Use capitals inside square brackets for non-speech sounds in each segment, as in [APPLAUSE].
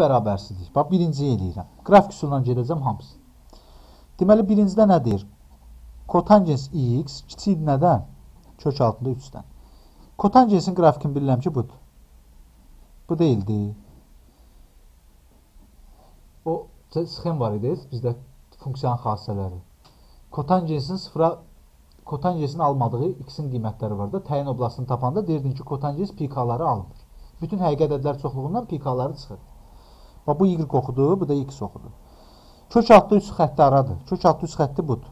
bərabərsizlik. Bax, birinciyi eləyirəm. Qrafik üsulundan gedəcəm hamısı. Deməli, birincidə nə deyir? Kotangens x kiçik nədən? Kök altında 3-dən. Kotangensin grafikini bilirəm ki, budur. Bu deyildi. O sxem var idi bizdə funksiyanın xassələri. Kotangensin sıfıra kotangensin almadığı x-in qiymətləri var da, təyin oblastını tapanda deyirdin ki, kotangens pikaları alınır. Bütün həqiqət ədlər çoxluğundan pikaları çıxır. Bax, bu y oxudu, bu da x oxudu. Kök altda 3 xətti aradır. Kök altda 3 xətti budur.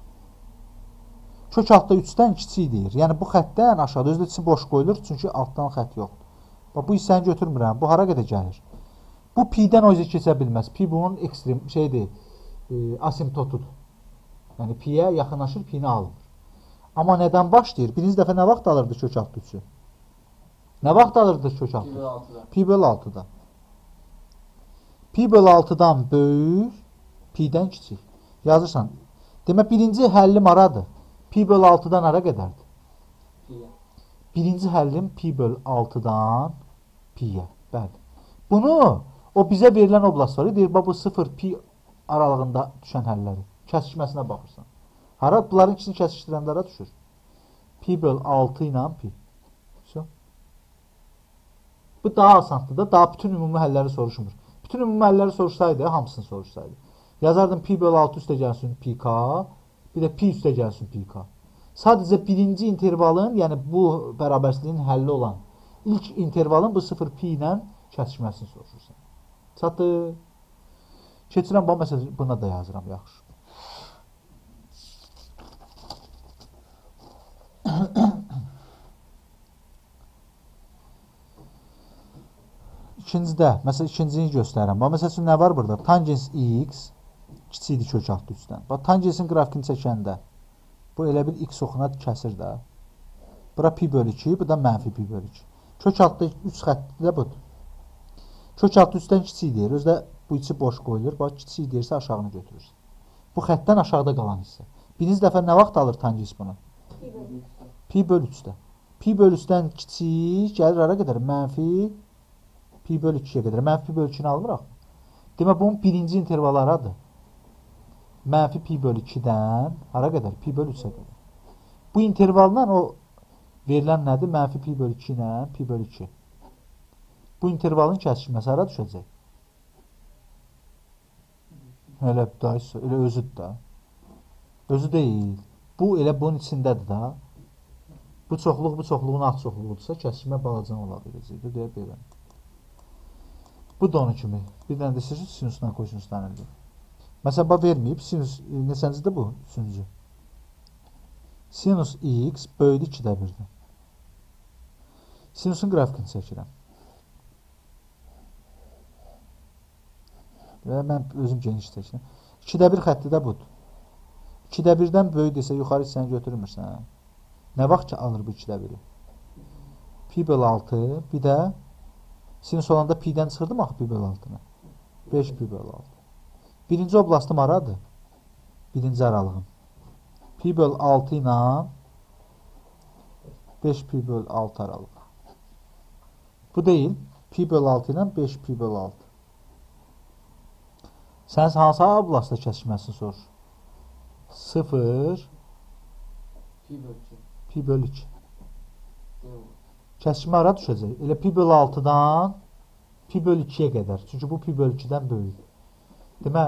Kök altda 3-dən kiçik deyir. Yəni, bu xəttdən aşağıda özdə içi boş qoyulur, çünki altdan xətt yoxdur. Bax, bu hissəni götürmürəm. Bu hara qədər gəlir? Bu pi-dən o üzə keçə bilməz. Pi bunun ekstrem şeydir, e, asimptotudur. Yəni, pi-yə yaxınlaşır, pi-ni almır. Amma nədən başlayır? Birinci dəfə nə vaxt alırdı kök altı 3-ü? Nə vaxt alırdı kök altı? Pi böl 6-da. Pi böl 6-dan böyük, pi-dən kiçik. Yazırsan. Demək, birinci həllim aradır. Pi böl 6-dan ara qədərdir? Pi-yə. Birinci həllim pi böl 6-dan pi-yə. Bəli. Bunu o bizə verilən oblast var. Deyir, bu 0 pi aralığında düşən həlləri. Kəsişməsinə baxırsan. Hara bunların ikisini kəsişdirəndə hara düşür? Pi böl 6 ilə pi. Bu daha asandır da, daha bütün ümumi həlləri soruşmur. Bütün ümumi həlləri soruşsaydı, hamısını soruşsaydı. Yazardım pi böl 6 üstə gəlsin pi k, bir də pi üstə gəlsin pi k. Sadəcə birinci intervalın, yəni bu bərabərsizliyin həlli olan ilk intervalın bu 0 pi ilə kəsişməsini soruşursan. Çatdı. Keçirəm, bu məsələ buna da yazıram, yaxşı. İkincidə, məsələn, ikincini göstərirəm. Bax, məsəl üçün, nə var burada? Tangens x kiçikdir kök altı üstdən. Bax, tangensin qrafikini çəkəndə bu elə bil x oxuna kəsir də. Bura pi bölü 2, bu da mənfi pi bölü 2. Kök altda 3 xətti də budur. Kök altı üstdən kiçik deyir. Özdə bu içi boş qoyulur. Bax, kiçik deyirsə aşağını götürürsən. Bu xəttdən aşağıda qalan hissə. Birinci dəfə nə vaxt alır tangens bunu? Pi bölü 3-də. Pi bölü 3-dən kiçik gəlir hara qədər? Mənfi pi bölü 2-yə qədər. Mənfi 2-ni almıraq. Demək, bunun birinci intervalı haradır? Mənfi pi bölü 2-dən hara qədər? Pi bölü 3-ə qədər. Bu intervaldan o verilən nədir? Mənfi pi bölü 2 ilə pi bölü 2. Bu intervalın kəsişməsi hara düşəcək? Elə, da, elə özüdür da. Özü deyil. Bu elə bunun içindədir da. Bu çoxluq bu çoxluğun az çoxluğudursa, kəsişmə balacan ola biləcəkdir, deyə belə. Bu da onun kimi. Bir dənə də siz sinusdan kosinusdan əldə. Məsələn, bax verməyib, sinus e, neçəncidir bu üçüncü? Sinus x böyüdü 2-də 1-dən. Sinusun qrafikini çəkirəm. Və mən özüm geniş çəkirəm. 2-də 1 xətti də budur. 2-də 1-dən böyükdirsə, yuxarı hissəni götürmürsən. Nə vaxt ki alır bu 2-də 1-i? Pi böl 6, bir də sinus olanda pi-dən çıxırdı mı axı pi böl 6-nı? 5 pi böl 6. Birinci oblastım aradır. Birinci aralığım. Pi böl 6 ilə 5 pi böl 6 aralığı. Bu deyil. Pi böl 6 ilə 5 pi böl 6. Sən hansı oblastda kəsişməsini sorur? 0 pi böl 2 pi bölü 2. Kəsişmə ara düşəcək. Elə pi bölü 6-dan pi bölü 2-yə qədər. Çünki bu pi bölü 2-dən böyük. Demə,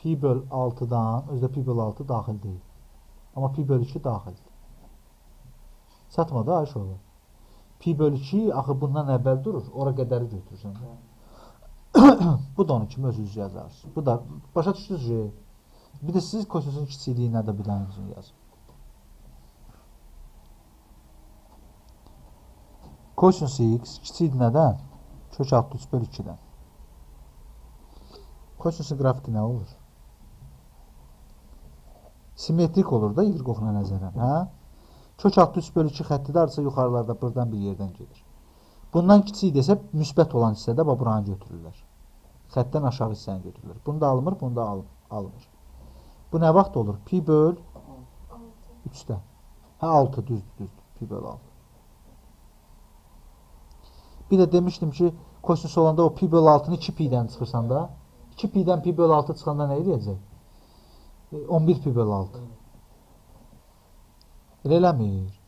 pi bölü 6-dan, özdə pi bölü 6 daxil deyil. Amma pi bölü 2 daxildir. Çatmadı, ayış olur. Pi bölü 2 axı bundan əvvəl durur. Ora qədəri götürürsən. [COUGHS] bu da onun kimi özünüz yazarsınız. Bu da, başa düşdünüz Bir də siz kosinüsün kiçikliyini də bilən üçün yazın. Kosinus x kiçik nədən? Kök 63 bölü 2-dən. Kosinusun qrafiki nə olur? Simmetrik olur da y qoxuna nəzərən. Hə? Kök 63 bölü 2 xətti də arısa yuxarılarda buradan bir yerdən gedir. Bundan kiçik desə, müsbət olan hissədə buranı götürürlər. Xəttdən aşağı hissəni götürürlər. Bunu da alınır, bunu da al alınır. Bu nə vaxt olur? Pi böl 3-də. Hə, 6, düzdür, düzdür. Pi böl 6. Bir də demişdim ki, Kosinus olanda o pi bölü 6-nı 2 pi-dən çıxırsan da. 2 pi-dən pi bölü 6 çıxanda nə eləyəcək? E, 11 pi bölü 6. Elə eləmir.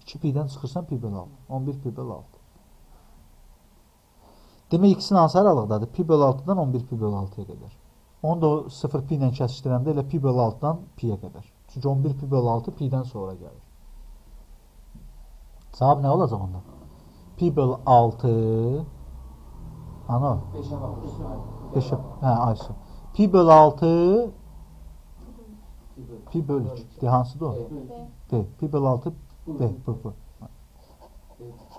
2 pi-dən çıxırsan pi bölü 6. 11 pi bölü 6. Demək ikisinin hansı aralıqdadır? Pi bölü 6-dan 11 pi bölü 6-ya qədər. Onu da o 0 pi ilə kəsişdirəndə elə pi bölü 6-dan pi-yə qədər. Çünki 11 pi bölü 6 pi-dən sonra gəlir. Cavab nə olacaq onda? Bölü 6 Ano, 5'e bakmışsın. 5 hə, aysı. Pi bölü 6 Pi bölü 2. De, hansıdır o? D. Pi bölü 6 Bu. D. Bu, bu.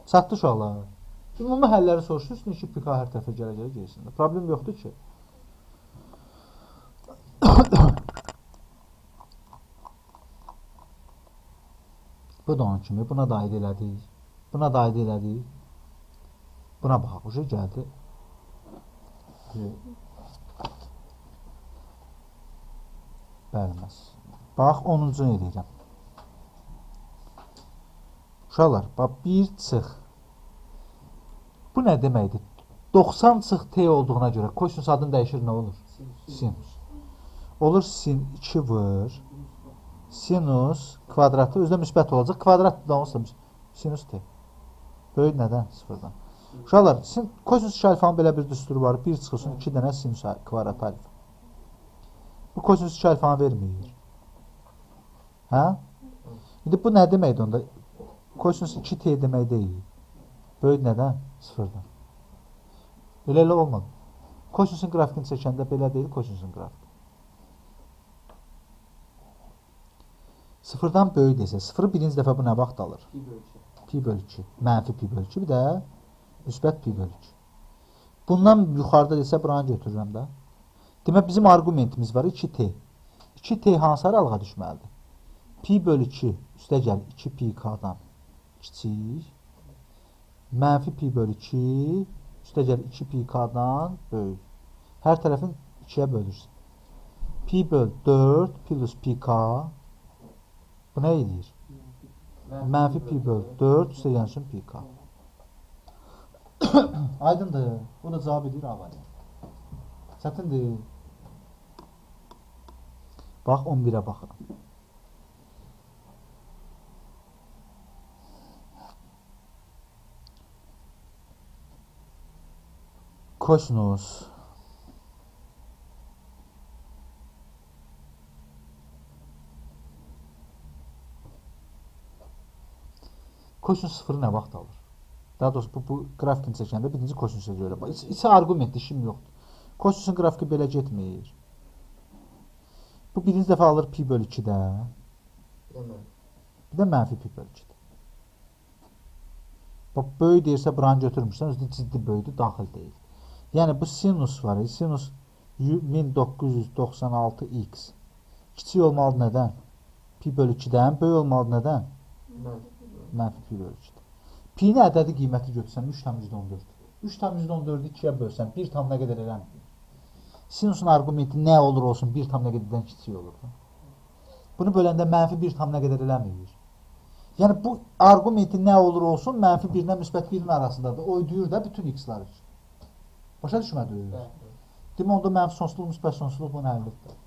Çatdı uşaqlar. Ümumi həlləri soruşursunuz ki, pika hər tərəfə gələcək gəlsin. Problem yoxdur ki. [COUGHS] Bu da onun kimi. Buna da aid elədik. Buna da aid elədik. Buna baxaq. Uşaq gəldi. Bəlməz. Bax 10-cu eləyirəm. Uşaqlar, bax bir çıx. Bu nə deməkdir? 90 çıx t olduğuna görə kosinus adını dəyişir nə olur? Sinus. Olur sin 2 vır. Sinus kvadratı özdə müsbət olacaq. Kvadrat da olsa sinus t. Böyük nədən? Sıfırdan. Uşaqlar, sin kosinus 2 alfanın belə bir düsturu var. 1 çıxılsın 2 dənə sinus kvadrat alfa. Bu kosinus 2 alfanı vermir. Hə? İndi bu nə deməkdir onda? Kosinus 2t demək deyil. Böyük nədən? Sıfırdan. Elə elə olmadı. Kosinusun qrafikini çəkəndə belə deyil kosinusun qrafiki. Sıfırdan böyük desə, sıfırı birinci dəfə bu nə vaxt alır? Pi bölü 2. Pi bölü 2. Mənfi pi bölü 2, bir də müsbət pi bölü 2. Bundan yuxarıda desə buranı götürürəm də. Demək bizim arqumentimiz var 2t. 2t hansı aralığa düşməlidir? Pi bölü 2 üstə gəl 2 pi k-dan kiçik. Mənfi pi bölü 2 üstə gəl 2 pi k-dan böyük. Hər tərəfin 2-yə bölürsən. Pi böl 4 plus pi k bu nə edir? Mənfi pi böl 4 üstə gəlsin pi k. [COUGHS] Aydındır. Bu da cavab edir ağabey. Çətindir. Bax 11-ə baxıram. Kosinus Kosinus sıfırı nə vaxt alır? Daha doğrusu bu, bu qrafikini çəkəndə birinci kosinusa görə. Bax, İç, içi arqument işim yoxdur. Kosinusun qrafiki belə getmir. Bu birinci dəfə alır pi bölü 2-də. Değil Bir də mənfi pi bölü 2-də. Bax, böyük deyirsə buranı götürmürsən, özü ciddi böyükdür, daxil deyil. Yəni bu sinus var. Sinus 1996x kiçik olmalı nədən? Pi bölü 2-dən, böyük olmalı nədən? Ben. Mənfi 2-dən. Pi-ni ədədi qiyməti götürsən 3,14. 3,14-ü 2-yə bölsən 1 tam nə qədər eləmir? Sinusun arqumenti nə olur olsun 1 tam nə qədərdən kiçik olur. Bunu böləndə mənfi 1 tam nə qədər eləmir. Yəni bu arqumenti nə olur olsun mənfi 1-dən müsbət 1-in arasındadır. Oyduyur da bütün x-lar üçün. Başa düşmədiniz? Ben. Demək onda mənfi sonsuzluq, müsbət sonsuzluq bunun həllidir.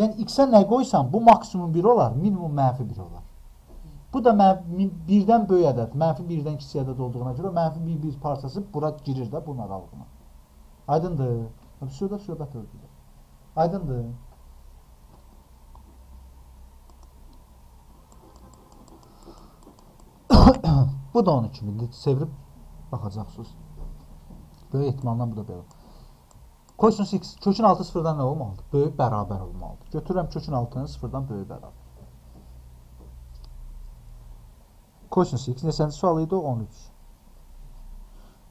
Yəni x-ə nə qoysan, bu maksimum 1 olar, minimum mənfi 1 olar. Bu da 1-dən böyük ədəd, mənfi 1-dən kiçik ədəd olduğuna görə mənfi 1 bir parçası bura girir də bunun aralığına. Aydındır? Hə, Söhbət söhbət öldü. Aydındır? [COUGHS] bu da onun kimidir. Sevirib baxacaqsınız. Böyük ehtimalla bu da belə. Kosinus x kökün altı sıfırdan nə olmalıdır? Böyük bərabər olmalıdır. Götürürəm kökün altını sıfırdan böyük bərabər. Kosinus x neçənci sual idi o? 13.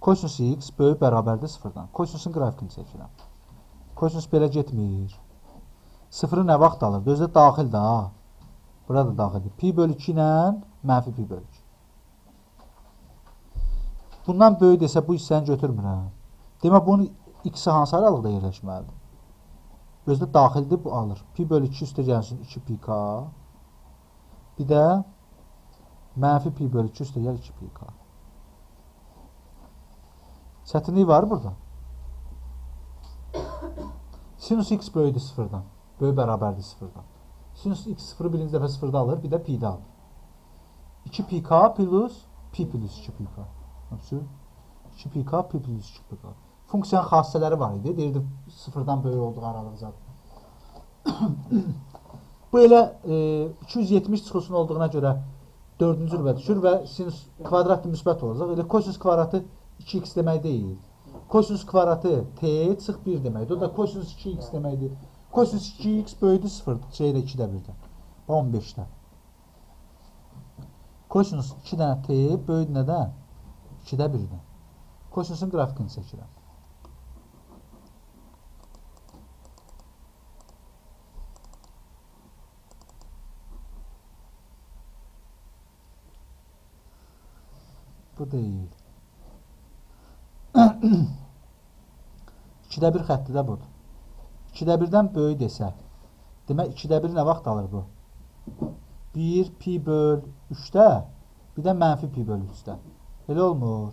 Kosinus x böyük bərabərdir sıfırdan. Kosinusun qrafikini çəkirəm. Kosinus belə getmir. Sıfırı nə vaxt alır? Özdə daxildir ha. Burada da daxildir. Pi bölü 2 ilə mənfi pi bölü 2. Bundan böyük desə bu hissəni götürmürəm. Demək bunun x-i hansı aralıqda yerləşməlidir? Özdə daxildir bu alır. Pi bölü 2 üstə gəlsin 2 pi k. Bir də mənfi pi bölü 2 üstə gəl 2 pi k. Çətinlik var burada. Sinus x böyüdür sıfırdan. Böyük bərabərdir sıfırdan. Sinus x sıfırı birinci dəfə sıfırda alır, bir də pi-də alır. 2 pk plus pi plus 2 pk. Nasıl? 2 pk pi plus 2 pk. Funksiyanın xassələri var idi. Deyirdi sıfırdan böyük olduğu aralıq zad. [COUGHS] Bu elə e, 270 çıxılsın olduğuna görə 4-cü rübə düşür və sinus kvadratı müsbət olacaq. Elə kosinus kvadratı 2x demək deyil. Kosinus kvadratı t çıx 1 deməkdir. O da kosinus 2x deməkdir. Kosinus 2x böyüdür 0, şeydə 2-də 1-dən. 15-də. Kosinus 2 dənə t böyüdür nədən? 2-də 1-dən. Kosinusun qrafikini çəkirəm. Bu deyil. 2-də 1 xətti də budur. 2-də 1-dən böyük desə, demək 2-də 1 nə vaxt alır bu? 1 pi böl 3-də, bir də mənfi pi böl 3-də. Elə olmur.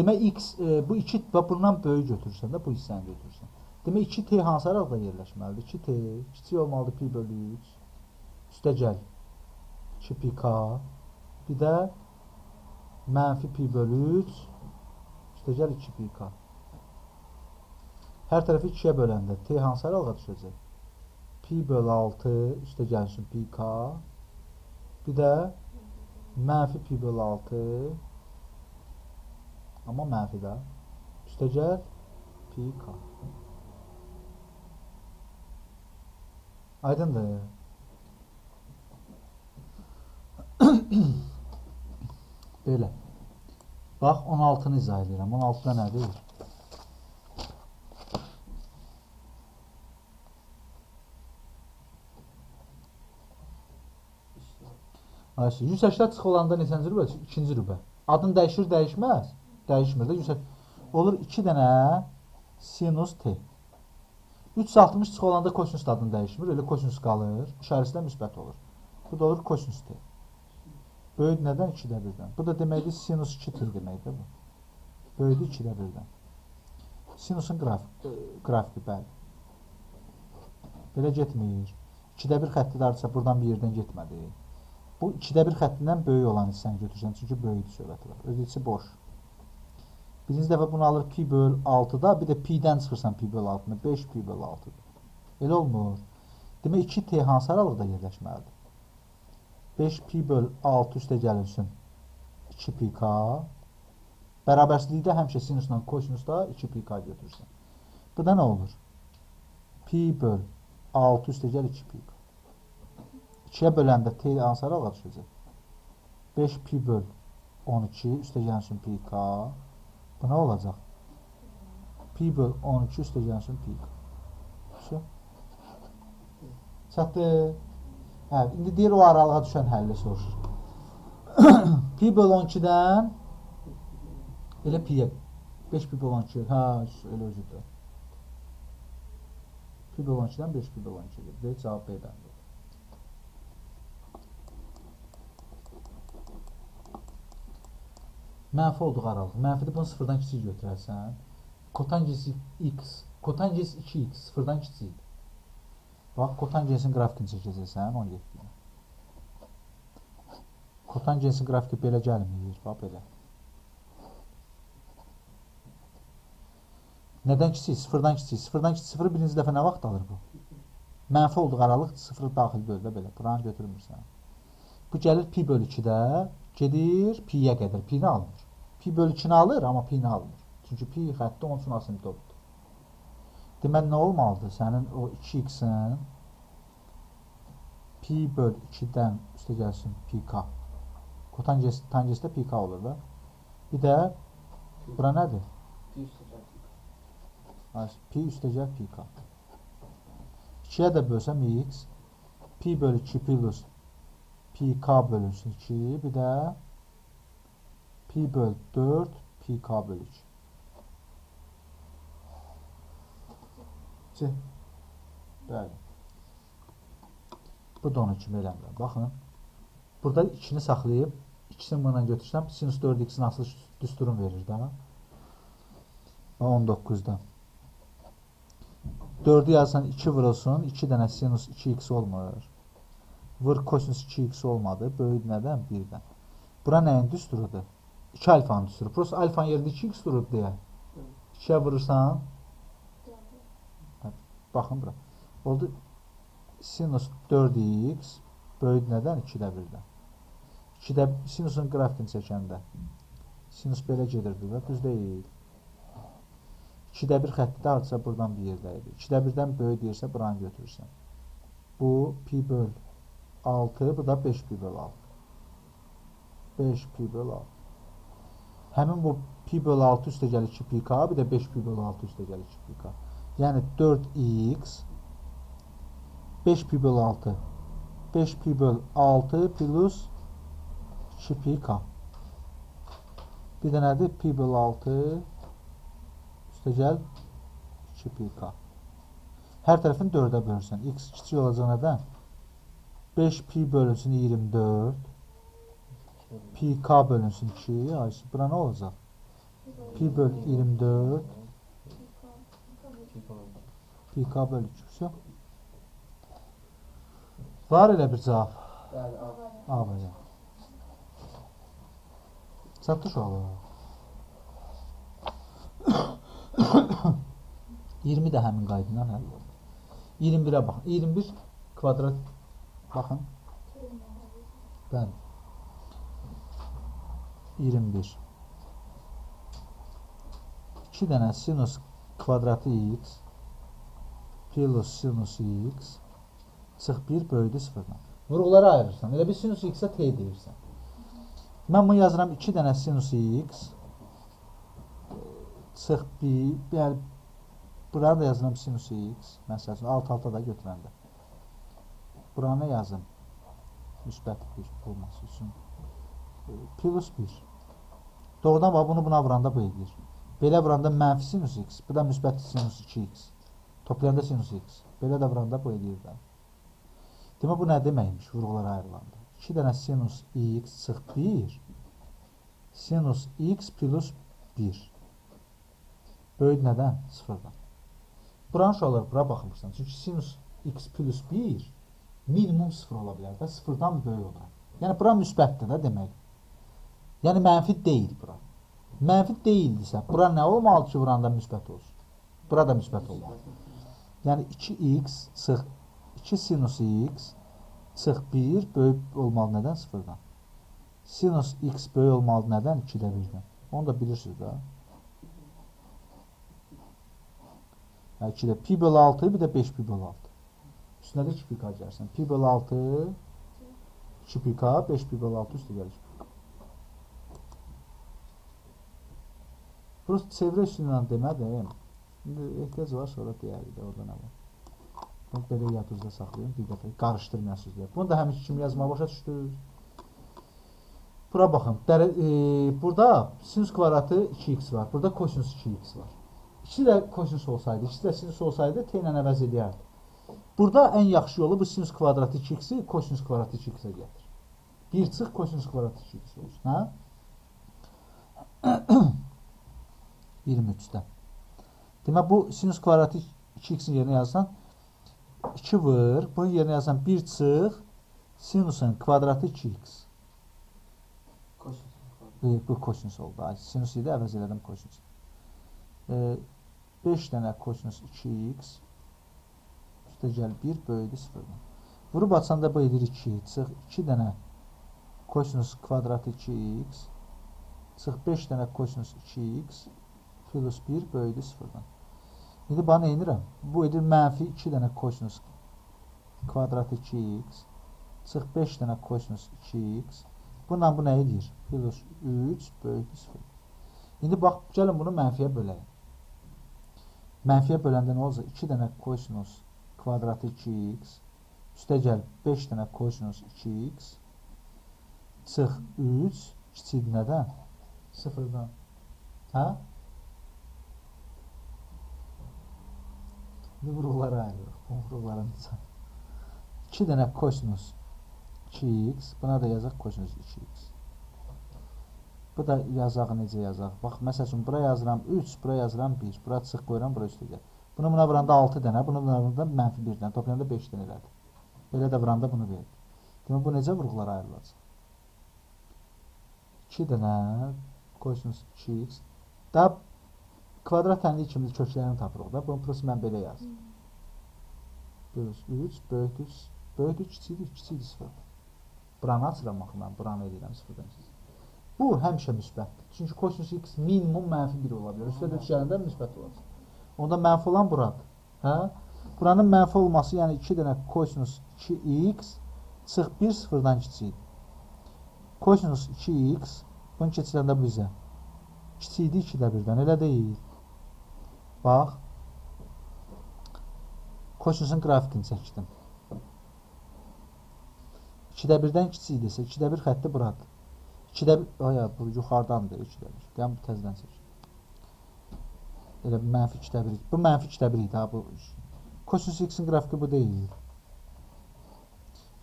Demək x e, bu 2 və bundan böyük götürürsən də bu hissəni götürürsən. Demək 2t hansı arada yerləşməlidir? 2t kiçik olmalıdır pi bölü 3. Üstə gəl. 2 pi k. Bir də mənfi pi bölü 3 üstə gəl 2 pi k. Hər tərəfi 2-yə böləndə t hansı aralığa düşəcək? Pi bölü 6 üstə gəlsin pi k. Bir də mənfi pi bölü 6 amma mənfi də üstə gəl pi k. Aydındır. [CLEARS THROAT] Belə. Bax 16-nı izah edirəm. 16-da nədir? Ayşə, 180 çıx olanda neçənci rübə? İkinci rübə. Adın dəyişir, dəyişməz? Dəyişmir də. 180. Olur 2 dənə sinus t. 360 çıx olanda kosinus adını dəyişmir. Elə kosinus qalır. İşarəsi də müsbət olur. Bu da olur kosinus t. Böyük nədən? 2-də 1-dən. Bu da deməkdir sinus 2t deməkdir bu. Böyüdür 2-də 1-dən. Sinusun qrafik, qrafiki bəli. Belə getmir. 2-də 1 xəttidirsə buradan bir yerdən getmədi. Bu 2-də 1 xəttindən böyük olan hissəni götürsən, çünki böyük söhbəti var. Öz içi boş. Birinci dəfə bunu alır pi böl 6-da, bir də pi-dən çıxırsan pi böl 6-da, 5 pi böl 6-da. Elə olmur. Demək 2t hansı aralıqda yerləşməlidir? 5 pi böl 6 üstə gəlirsin 2 pi k. Bərabərsizlikdə həmişə sinusla kosinusda 2 pi k götürürsən. Bu da nə olur? Pi böl 6 üstə gəl 2 pi k. 2-yə böləndə t hansı aralığa düşəcək? 5 pi böl 12 üstə gəlsin pi k. Bu nə olacaq? Pi böl 12 üstə gəlsin pi k. Şu. Çatdı. Hə, indi deyir o aralığa düşən həlli soruşur. [CLEARS THROAT] pi böl 12-dən elə pi-yə 5 pi böl 12. Hə, elə özüdür. Pi böl 12-dən 5 pi böl 12-dir. Deyir, cavab B-dəndir. Mənfi olduğu aralıq. Mənfidə bunu sıfırdan kiçik götürərsən. Kotangensi x, kotangens 2x sıfırdan kiçikdir. Bax, kotangensin qrafikini çəkəcəksən 17 ilə. Kotangensin qrafiki belə gəlmir. Bax, belə. Nədən kiçik? Sıfırdan kiçik. Sıfırdan kiçik. Sıfırı birinci dəfə nə vaxt alır bu? Mənfi olduğu aralıq sıfırı daxil böl də belə. Buranı götürmürsən. Bu gəlir pi bölü 2-də gedir pi-yə qədər. Pi-ni almır. Pi bölü 2-ni alır, amma pi-ni almır. Çünki pi xətti onun üçün asimptotdur. Deməli, nə olmalıdır? Sənin o 2x-in pi böl 2-dən üstə gəlsin pi k. Kotangesdə pi k olur da. Bir də bura nədir? Pi üstə gəl. Pi üstə gəl pi k. 2-yə də bölsəm x pi bölü 2 plus pi k bölünsün 2, bir də pi böl 4 pi k böl 2. C. Bəli. Bu da onun kimi eləmirəm. Baxın. Burada 2-ni saxlayıb, ikisini bundan götürsəm, sinus 4x-in asıl düsturun verir də. Və 19-da. 4-ü yazsan 2 vurulsun, 2 dənə sinus 2x olmur. Vur kosinus 2x olmadı. Böyük nədən? 1-dən. Bura nəyin düsturudur? 2 alfanın düsturu. Prosta alfanın yerində 2x durur deyə. 2-yə vurursan, baxın bura. Oldu sinus 4x böyük nədən? 2-də 1-dən. 2-də sinusun qrafikini çəkəndə sinus belə gedirdi və düz deyil. 2-də 1 xətti də hardasa buradan bir yerdə idi. 2-də 1-dən böyük deyirsə buranı götürürsən. Bu pi böl 6, bu da 5 pi böl 6. 5 pi böl 6. Həmin bu pi böl 6 üstə gəlir 2 pi k, bir də 5 pi böl 6 üstə gəlir 2 pi k. Yəni 4x 5 pi böl 6 5 pi böl 6 plus 2 pi k. Bir də nədir? Pi böl 6 üstə gəl 2 pi k. Hər tərəfini 4-ə bölürsən. X kiçik olacaq nədən? 5 pi bölünsün 24. Pi k bölünsün 2. Ayşə, bura nə olacaq? Pi böl 24. Pi k böl 2. Все. Var elə bir cavab. Bəli, A. A bacım. Çatdı uşaqlar. 20 də həmin qayda ilə həll olunur. 21-ə baxın. 21 kvadrat baxın. Bəli. 21. 2 dənə sinus kvadratı x plus sinus x çıx 1 böyüdü 0-dan. Vuruqları ayırırsan. Elə bir sinus x-ə t deyirsən. Mən bunu yazıram 2 dənə sinus x çıx 1 bəli buranı da yazıram sinus x məsəl üçün alt alta da götürəndə. Buranı yazım müsbət 1 olması üçün plus 1. Doğrudan bax bunu buna vuranda bu edir. Belə vuranda mənfi sinus x, bu da müsbət sinus 2x. Toplayanda sinus x. Belə də vuranda bu edir də. Demək bu nə deməkmiş vurğular ayrılanda? 2 dənə sinus x çıx 1 sinus x plus 1 böyük nədən? 0-dan. Buranı uşaqlar bura baxmırsan. Çünki sinus x plus 1 minimum 0 ola bilər və 0-dan böyük olar. Yəni bura müsbətdir də demək. Yəni mənfi deyil bura. Mənfi deyildirsə, bura nə olmalı ki, vuranda müsbət olsun? Bura da müsbət olmalı. Yəni 2x çıx 2 sinus x çıx 1 böyük olmalı nədən? 0-dan. Sinus x böyük olmalı nədən? 2-də 1-dən. Onu da bilirsiniz də. Yəni 2-də pi bölü 6, bir də 5 pi bölü 6. Üstünə də 2 pi gəlsin. Pi bölü 6, 2 pi k, 5 pi bölü 6 üstə gəlir. Prosta çevrə üstündən demədim. İndi ehtiyac var, sonra deyərik də orada nə var. Bunu belə yadınızda saxlayın, bir dəfə qarışdırmayasınız deyə. Bunu da həmişə kimi yazmağa başa düşdünüz. Bura baxın. Dəri, e, burada sinus kvadratı 2x var. Burada kosinus 2x var. İkisi də kosinus olsaydı, ikisi də sinus olsaydı t ilə əvəz edərdi. Burada ən yaxşı yolu bu sinus kvadratı 2x-i kosinus kvadratı 2x-ə gətir. 1 çıx kosinus kvadratı 2x olsun, hə? 23-də. Demək bu sinus kvadratı 2x-in yerinə yazsan 2 vur, bunun yerinə yazsan 1 çıx sinusun kvadratı 2x. Bu, bu kosinus oldu. Sinus idi, əvəz elədim kosinus. E, 5 dənə kosinus 2x üstə gəl 1 böyüdü 0-dan. Vurub açanda bu edir 2. Çıx 2 dənə kosinus kvadratı 2x çıx 5 dənə kosinus 2x plus 1 böyüdü 0-dan. İndi bana eynirəm. Bu edir mənfi 2 dənə kosinus kvadratı 2x çıx 5 dənə kosinus 2x bununla bu nə edir? Plus 3 böyük 0. İndi bax, gəlin bunu mənfiyə böləyim. Mənfiyə böləndə nə olacaq? 2 dənə kosinus kvadratı 2x üstə gəl 5 dənə kosinus 2x çıx 3 kiçik nədən? 0-dan. Hə? Yumruqlara ayırırıq. Bu yumruqların içə. 2 dənə kosinus 2x. Buna da yazaq kosinus 2x. Bu da yazağı necə yazaq? Bax, məsəl üçün, bura yazıram 3, bura yazıram 1, bura çıx qoyuram, bura üstə gəl. Bunu buna vuranda 6 dənə, bunu buna vuranda mənfi 1 dənə, toplayanda 5 dənə elədi. Belə də vuranda bunu verdi. Demək, bu necə vurğulara ayrılacaq? 2 dənə qoysunuz 2x. Da kvadrat tənli ikimiz köklərini tapırıq da. Bunu prosi mən belə yazdım. Plus 3 böyükdür, böyükdür, kiçikdir, kiçikdir 0. Buranı açıram axı mən, buranı edirəm 0-dan 2. Bu həmişə müsbətdir. Çünki kosinus x minimum mənfi 1 ola bilər. Üstə də düşəndə müsbət olacaq. Onda mənfi olan buradır. Hə? Buranın mənfi olması, yəni 2 dənə kosinus 2x çıx 1 sıfırdan kiçikdir. Kosinus 2x bunu keçirəndə bizə kiçikdir 2-də birdən, elə deyil. Bax, kosinusun qrafikini çəkdim. 2-də birdən kiçikdirsə, 2-də bir xətti buradır. 2-də bir, aya, bu yuxarıdandır 2-də bir. Gəlin bu təzədən çək. Elə mənfi 2-də 1. Bu mənfi 2-də 1 idi ha bu. Kosinus x-in qrafiki bu deyil.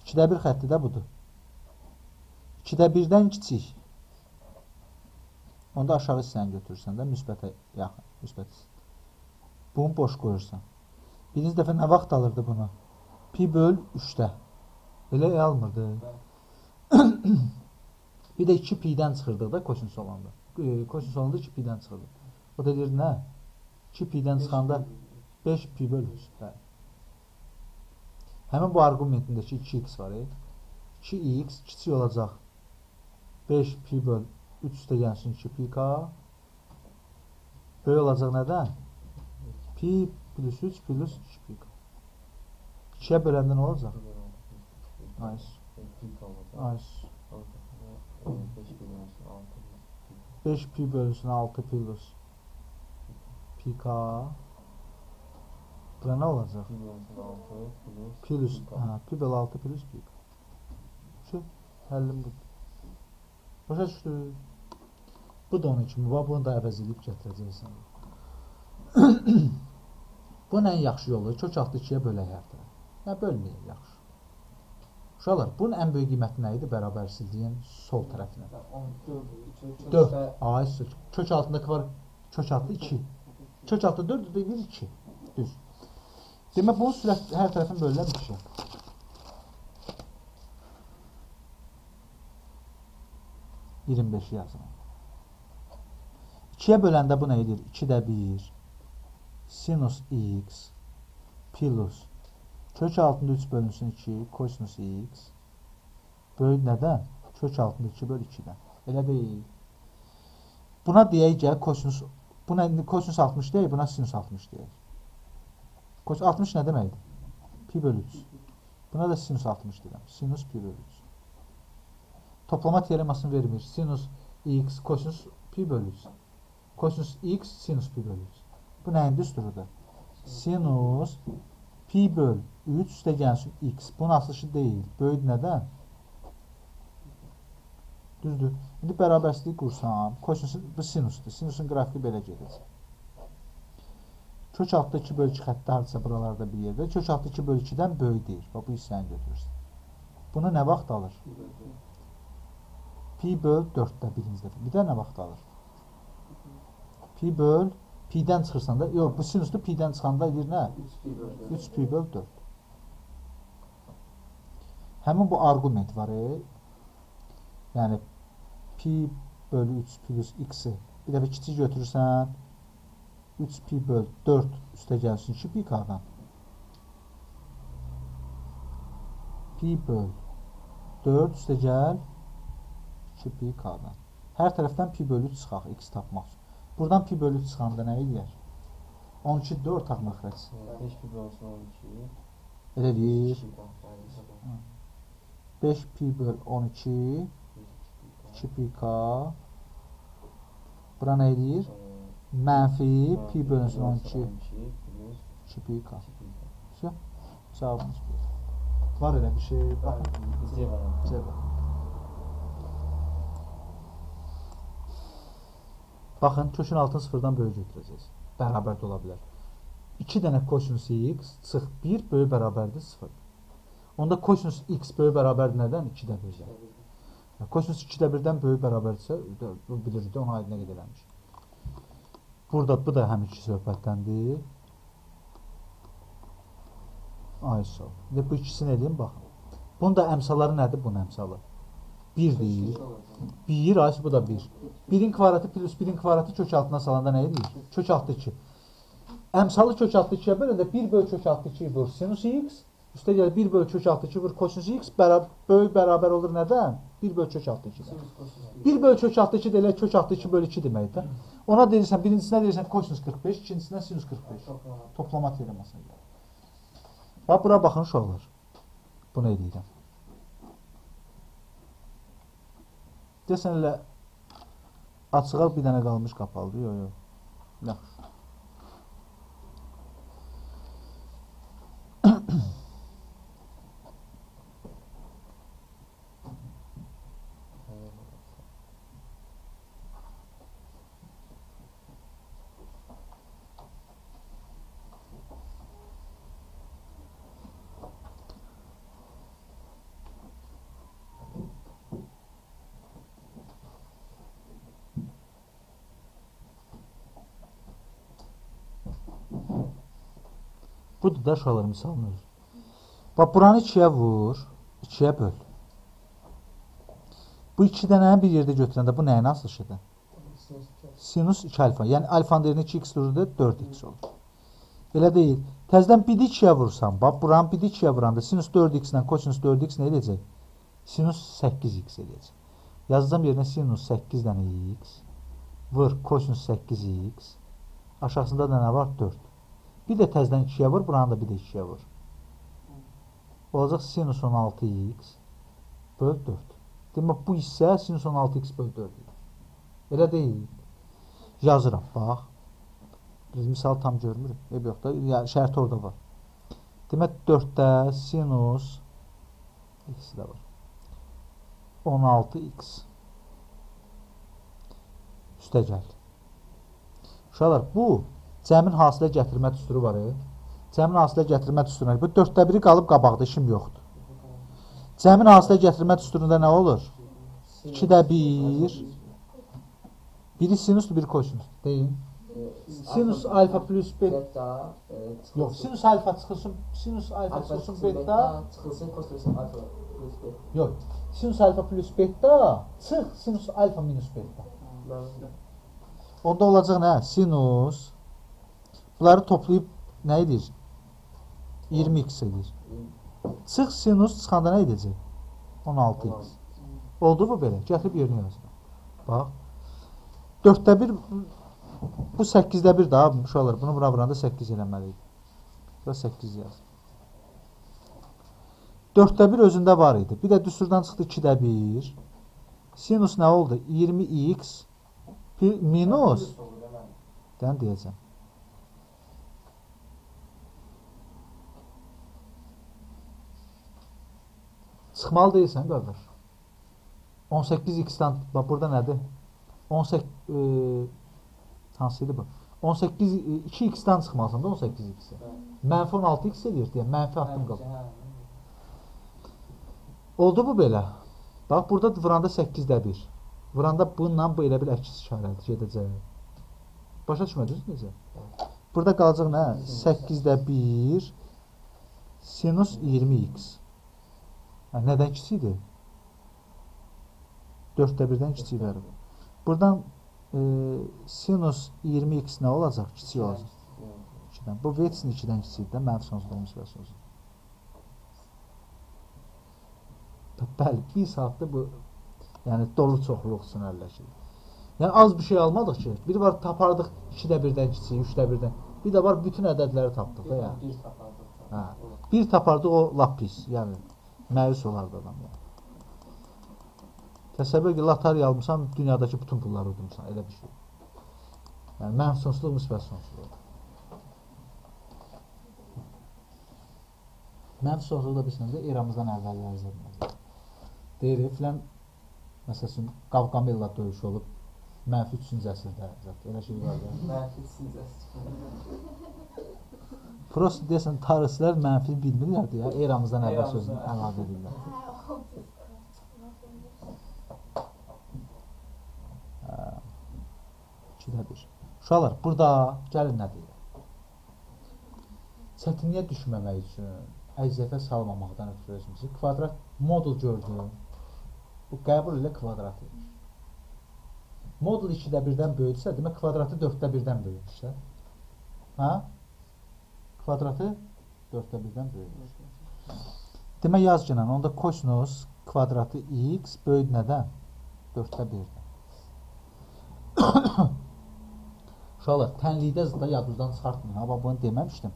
2-də 1 xətti də budur. 2-də 1-dən kiçik. Onda aşağı hissəni götürürsən də müsbətə yaxın, müsbət. Bunu boş qoyursan. Birinci dəfə nə vaxt alırdı bunu? Pi böl 3-də. Elə almırdı. [CLEARS THROAT] bir də 2 pi-dən çıxırdıq da kosinus olanda. Kosinus olanda 2 pi-dən çıxırdı. O da deyir, nə? 2 pi-dən çıxanda 5 pi böl 3. Bəli. Həmin bu arqumentindəki 2x var. 2x kiçik olacaq. 5 pi böl 3 üstə gəlsin 2 pi k. Böyük olacaq nədən? Pi plus 3 plus 2 pi. 2-yə böləndə nə olacaq? Nice. Nice. 5 pi bölünsün 6 plus pi k. Bura nə olacaq? Plus, hə, pi bölü 6 plus pi k. Şu, həllim budur. Başa düşdü? Bu da onun kimi, bunu da əvəz edib gətirəcəksən. [CLEARS THROAT] Bu ən yaxşı yolu kök altı ikiyə bölək hər tərəf. Nə bölməyək yaxşı. Uşaqlar, bunun ən böyük qiyməti nə idi? Bərabərsizliyin sol tərəfinə. 4. Ay, kök altındakı var kök altı 2. Kök altı 4 deyir 2. Düz. Demək, bunun sürət hər tərəfin bölünən bir şey. Yirmi beşi yazın. 2-yə böləndə bu nə edir? 2-də 1 sinus x plus kök altında 3 bölünsün 2 kosinus x böyük nədən? Kök altında 2 böl 2-dən. Elə deyil. Buna deyək gəl kosinus buna kosinus 60 deyək, buna sinus 60 deyək. Kosinus 60 nə deməkdir? Pi böl 3. Buna da sinus 60 deyirəm. Sinus pi böl 3. Toplama teoremasını vermir. Sinus x kosinus pi böl 3. Kosinus x sinus pi böl 3. Bu nəyin düsturudur? Sinus pi böl 3 üstə gəlsin x. Bunun açılışı deyil. Böyük nədən? Düzdür. İndi bərabərsizlik qursam, kosinus bu sinusdur. Sinusun qrafiki belə gedəcək. Kök altda 2 bölü 2 xətti hardasa buralarda bir yerdə. Kök altda 2 bölü 2-dən böyükdür. Və bu hissəni götürürsən. Bunu nə vaxt alır? Pi böl 4-də birinci dəfə. Bir də nə vaxt alır? Pi böl Pi-dən çıxırsan da, yox, bu sinuslu pi-dən çıxanda edir nə? 3 pi böl 4. Həmin bu argument var, e? yəni pi bölü 3 plus x-i bir dəfə kiçik götürürsən, 3 pi böl 4 üstə gəlsin 2 pi k-dan. Pi böl 4 üstə gəl 2 pi k-dan. Hər tərəfdən pi bölü 3 çıxaq x tapmaq üçün. Buradan pi bölüb çıxanda nə eləyər? 12 4 ortaq məxrəc. 5 pi bölsün 12. Elə deyir. 5 pi böl 12 2 pi k Bura nə eləyir? Mənfi pi bölünsün 12 2 pi k. Cavabımız budur. Var elə bir şey. Bax. C variantı. Baxın, kökün altını sıfırdan böyük götürəcəyiz. Bərabər də ola bilər. 2 dənə kosinus x çıx 1 böyük bərabərdir 0. Onda kosinus x böyük bərabərdir nədən? 2-də 1-dən. Kosinus 2-də 1-dən böyük bərabərdirsə, bu bilirdi, onu aydına qeyd eləmiş. Burada bu da həminki söhbətdəndir. Ay sağ. İndi bu ikisini eləyim baxın. Bunun da əmsaları nədir bunun əmsalı? 1 deyir. 1, ay bu da 1. 1-in kvadratı plus 1-in kvadratı kök altına salanda nə edir? Kök altı 2. Əmsalı kök altı 2-yə böləndə 1 böl kök altı 2 vur sinus x. Üstə gəl 1 böl kök altı 2 vur kosinus x bərabər böyük bərabər olur nədən? 1 böl kök altı 2-dən. 1 böl kök altı 2 deyilə kök altı 2 böl 2 deməkdir. Ona deyirsən, birincisinə deyirsən kosinus 45, ikincisinə sinus 45. Toplama teoremasına görə. Bax, bura baxın uşaqlar. Bunu eləyirəm. Desən elə açığa bir dənə qalmış qapalıdır. Yox, yox. Yaxşı. Budur da uşaqlar misalını özü. Bax, buranı ikiyə vur, ikiyə böl. Bu iki dənəni bir yerdə götürəndə bu nəyin asılışıdır? Sinus 2 alfa. Yəni alfanın yerinə 2x dururdu, 4x olur. Elə deyil. Təzədən 1-i 2-yə vursan, bax, buranı 1-i 2-yə vuranda sinus 4x ilə kosinus 4x nə edəcək? Sinus 8x edəcək. Yazacağım yerinə sinus 8 dənə x, vur kosinus 8x, aşağısında da nə var? 4. Bir də təzdən 2-yə vur, buranı da bir də 2-yə vur. Olacaq sinus 16x böl 4. Demək, bu hissə sinus 16x böl 4 edir. Elə deyil. Yazıram, bax. Biz misal tam görmürük. Ev yox da, yəni şərt orada var. Demək, 4-də sinus x də var. 16x üstə gəl. Uşaqlar, bu cəmin hasilə gətirmə düsturu var. E? Cəmin hasilə gətirmə düsturuna. Bu 4də biri qalıb qabaqda, işim yoxdur. Cəmin hasilə gətirmə düsturunda nə olur? 2də 1 biri sinusdur, biri kosinusdur. Deyin. Sinus alfa plus beta Yox, sinus alfa çıxılsın, sinus alfa çıxılsın beta çıxılsın kosinus alfa plus beta. Yox, sinus alfa plus beta çıx sinus alfa minus beta. Onda olacaq nə? Sinus bunları toplayıb nə edir? 20x edir. Çıx sinus çıxanda nə edəcək? 16x. Oldu bu belə? Gətirib yerinə yazıram. Bax. 4də 1 bu 8də 1 daha uşaqlar. Bunu bura vuranda 8 eləməliyik. Bura 8 yaz. 4də 1 özündə var idi. Bir də düsturdan çıxdı 2də 1. Sinus nə oldu? 20x minus dən deyəcəm. Çıxmalı deyilsən, qardaş. 18x-dən, bax, burada nədir? 18, e, hansı idi bu? 18, 2x-dən çıxmalısan da 18x-ə. Mənfi 16x edir deyə, mənfi atdım qalır. Oldu bu belə. Bax, burada vuranda 8-də 1. Vuranda bununla bu elə bil əks işarədir, gedəcək. Başa düşmədiniz necə? Burada qalacaq nə? 8-də 1 sinus 20x. Nədən kiçikdir? 4-də 1-dən kiçik verir. Buradan e, sinus 20x nə olacaq? Kiçik olacaq. 2-dən. Bu vetsin 2-dən kiçikdir də, mənfi sonsuz olmuş və sonsuz. Bəli, bir saatda bu yəni dolu çoxluq üçün əlləşir. Yəni az bir şey almadıq ki, bir var tapardıq 2-də 1-dən kiçik, 3-də 1-dən. Bir də var bütün ədədləri tapdıq da yəni. Bir tapardıq. Hə. Bir tapardıq o lap pis, yəni məyus olardı adam yəni. Təsəvvür ki, latariya almısan, dünyadakı bütün pulları udumsan, elə bir şey. Yəni mən sonsuzluq müsbət sonsuzluq. Mən sonsuzluqda bilsiniz də eramızdan əvvəllər zədmədir. Deyir, filan məsələn, Qavqamella döyüşü olub mənfi 3-cü əsrdə elə şey var da. Mənfi sizə. Prosta deyəsən tarixçilər mənfi bilmirlər deyə eramızdan əvvəl sözünü əlavə edirlər. İkidə bir. Uşaqlar, burada gəlin nə deyir? Çətinliyə düşməmək üçün əziyyətə salmamaqdan ötürü özümüzü kvadrat modul gördüm. Bu qəbul ilə kvadrat edir. Modul 2-də 1-dən böyüksə, demək kvadratı 4-də 1-dən böyüksə. Hə? Kvadratı 4-də 1-dən böyükdür. Demək yaz gələn, onda kosinus kvadratı x böyük nədən? 4-də 1-dən. [COUGHS] Uşaqlar, tənlikdə zıda yadınızdan çıxartmayın. Amma bunu deməmişdim.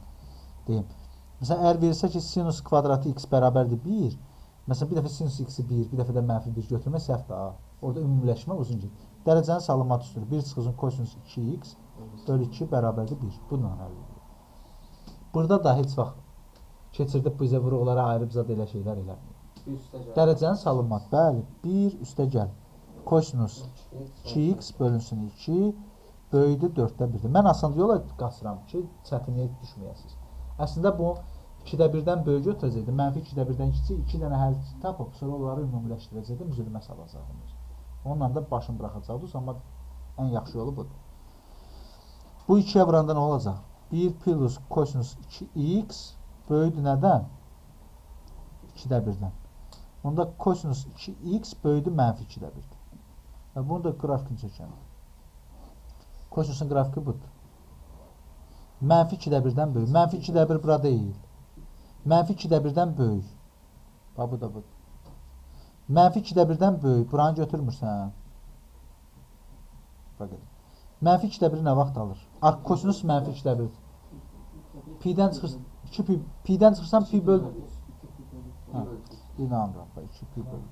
Deyim. Məsələn, əgər verirsə ki, sinus kvadratı x bərabərdir 1, məsələn, bir dəfə sinus x-i 1, bir dəfə də mənfi 1 götürmək səhvdir. Orada ümumiləşmə uzun ki. Dərəcənin salınma üstür. 1 çıxızın kosinus 2x bölü 2 bərabərdir 1. Bununla həll edilir. Burada da heç vaxt keçirdib bizə vuruqlara ayırıb zad elə şeylər eləmir. Dərəcənin salınma. Bəli, 1 üstə gəl. Kosinus 2x bölünsün 2 böyüdür 4-də 1-dir. Mən asan yola qaçıram ki, çətinliyə düşməyəsiniz. Əslində bu 2-də 1-dən böyük götürəcəkdim. Mənfi 2-də 1-dən kiçik 2 dənə həll tapıb sonra onları ümumiləşdirəcəkdim, zülmə salacaqdım. Onunla da başını buraxacaqdınız, amma ən yaxşı yolu budur. Bu 2-yə vuranda nə olacaq? 1 plus kosinus 2x böyüdür nədən? 2-də 1-dən. Onda kosinus 2x böyüdür mənfi 2-də 1-dən. Və bunu da qrafikini çəkəlim. Kosinusun qrafiki budur. Mənfi 2-də 1-dən böyük. Mənfi 2-də 1 bura deyil. Mənfi 2-də 1-dən böyük. Bax, bu da budur. Mənfi 2-də 1-dən böyük. Buranı götürmürsən. Bax, mənfi 2-də 1 nə vaxt alır? Kosinus mənfi 2-də 1. Pi-dən çıxırsan, 2 pi, pi-dən çıxırsan pi böl. Hə, inanıram. 2 pi böl.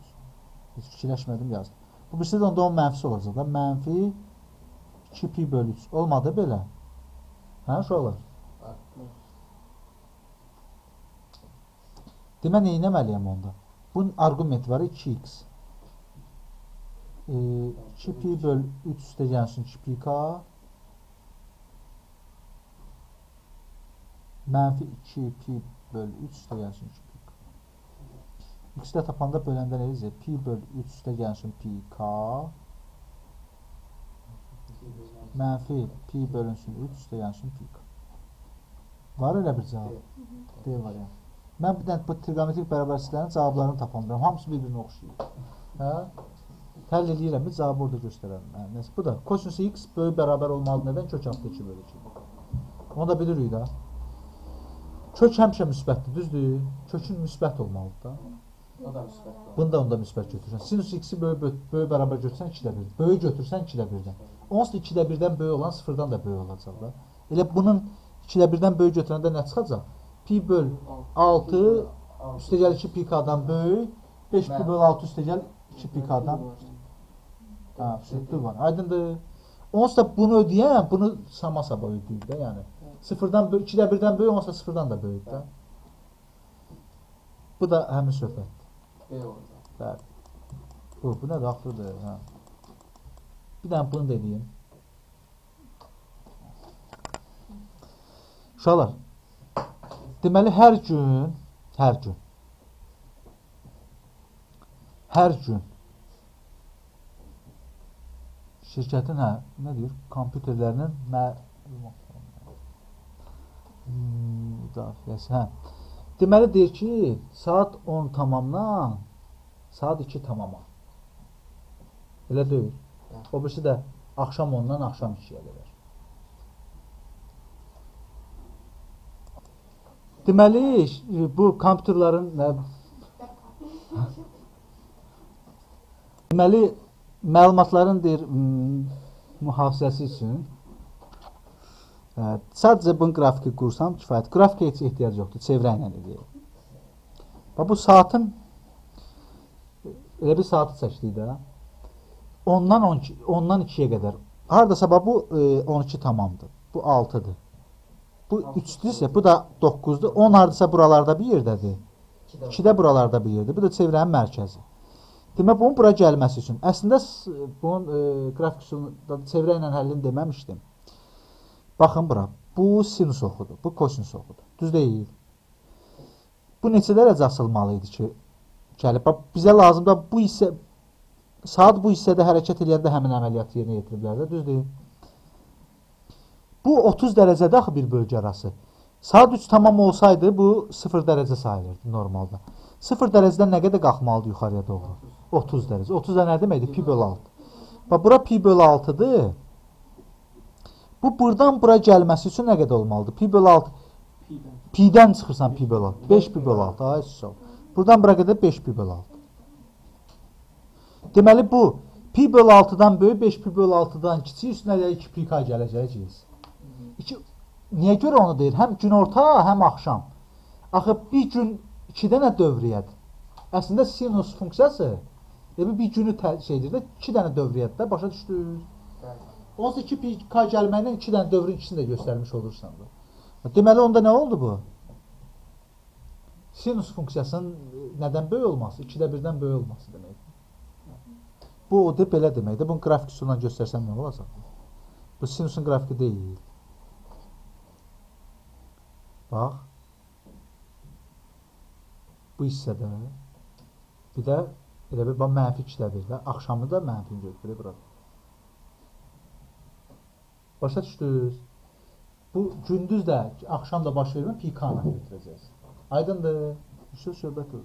Heç fikirləşmədim, yazdım. Bu birisi də onda onun mənfisi olacaq da. Mənfi 2 pi bölü 3. Olmadı belə. Hə, uşaqlar? Demə nə etməliyəm onda? Bunun arqumenti var 2x. E, 2 pi böl 3 üstə gəlsin 2 pi k. Mənfi 2 pi böl 3 üstə gəlsin 2 pi k. X-də tapanda böləndə nə edəcək? Pi böl 3 üstə gəlsin pi k. Mənfi pi bölünsün 3 üstə gəlsin pi k. Var elə bir cavab? D variant. Mən bir dənə bu trigonometrik bərabərsizlərin cavablarını tapa bilmirəm. Hamısı bir-birinə oxşayır. Hə? Həll eləyirəm, bir cavabı orada göstərərəm. Hə, nəsə bu da kosinus x böyük bərabər olmalı nədən? Kök altı 2 bölü 2. Onu da bilirik də. Kök həmişə müsbətdir, düzdür? Kökün müsbət olmalıdır da. O da müsbətdir. Bunu da onda müsbət götürürsən. Sinus x-i böyük, böyük, bərabər götürsən 2-də 1. Böyük götürsən 2-də 1-dən. Onsuz da 2-də 1-dən böyük olan 0-dan da böyük olacaq da. Elə bunun 2-də 1-dən böyük götürəndə nə çıxacaq? Pi böl 6 üstə gəl 2 pi k-dan böyük, 5 pi böl 6 üstə gəl 2 pi k-dan. Hə, süddür var. Aydındır. Onsuz da bunu ödəyən, bunu sama saba ödəyir də, yəni. 0-dan 2-də 1-dən böyük, da 0-dan da böyük də. Bu da həmin söhbətdir. B olacaq. Bəli. Bu, bu nə daxildir, hə. Bir dənə bunu da edeyim. Uşaqlar, deməli hər gün, hər gün, hər gün şirkətin, hə, nə deyir, kompüterlərinin müdafiəsi, hə. Deməli deyir ki, saat 10 tamamdan saat 2 tamama. Elə deyil. O birisi də axşam 10-dan axşam 2-yə qədər. Deməli, bu kompüterlərin Deməli, məlumatların deyir mühafizəsi üçün sadəcə bunun qrafiki qursam kifayət. Qrafikə heç ehtiyac yoxdur, çevrə ilə eləyir. Və bu saatın elə bir saatı çəkdik də. Ondan 12, ondan 2-yə qədər. Hardasa bax bu e, 12 tamamdır. Bu 6-dır. Bu 3-dürsə, bu da 9-dur. 10 hardasa buralarda bir yerdədir. 2-də buralarda bir yerdir. Bu da çevrənin mərkəzi. Demək bunun bura gəlməsi üçün. Əslində bunun e, qrafik üsulunda çevrə ilə həllini deməmişdim. Baxın bura. Bu sinus oxudur. Bu kosinus oxudur. Düz deyil. Bu neçə dərəcə asılmalı idi ki, gəlib. Bax, bizə lazımda bu hissə saat bu hissədə hərəkət edəndə həmin əməliyyatı yerinə yetiriblər də, düzdür? Bu 30 dərəcədə axı bir bölgə arası. Saat 3 tamam olsaydı bu 0 dərəcə sayılırdı normalda. 0 dərəcədən nə qədər qalxmalıdır yuxarıya doğru? 30 dərəcə. 30 da nə deməkdir? Pi bölü 6. Bax bura pi bölü 6-dır. Bu burdan bura gəlməsi üçün nə qədər olmalıdır? Pi bölü 6. Pi-dən. Çıxırsan pi bölü 6. 5 pi bölü 6. Ay sağ ol. Buradan bura qədər 5 pi bölü 6. Deməli bu pi bölü 6-dan böyük 5 pi bölü 6-dan kiçik üstünə də 2 pi k gələcəyik. 2 Niyə görə onu deyir? Həm günorta, həm axşam. Axı bir gün 2 dənə dövriyyədir. Əslində sinus funksiyası demək bir günü şeydir də 2 dənə dövriyyətdə başa düşdünüz? Bəli. Onsuz 2 pi k gəlməklə 2 dənə dövrün ikisini də göstərmiş olursan da. Deməli onda nə oldu bu? Sinus funksiyasının nədən böyük olması? 2-də 1-dən böyük olması deməkdir. Bu o da belə deməkdir. Bunu qrafik üsulla göstərsəm nə olacaq? Bu sinusun qrafiki deyil. Bax. Bu hissədə bir də elə bir bax mənfi 2-də 1-də axşamı da mənfi götürür bura. Başa düşdünüz? Bu gündüz də, axşam da baş vermə, pikana götürəcəksiniz. Aydındır? Söz söhbət o.